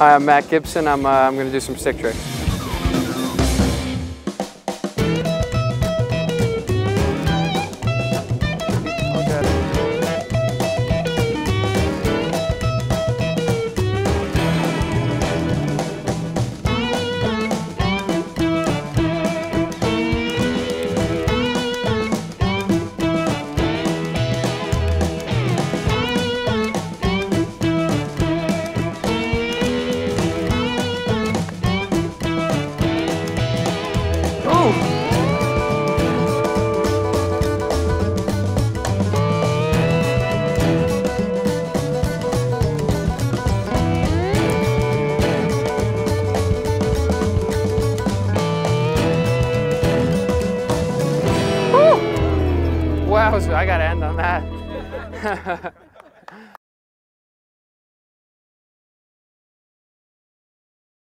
Hi, I'm Matt Gibson. I'm, uh, I'm gonna do some stick tricks. So I gotta end on that.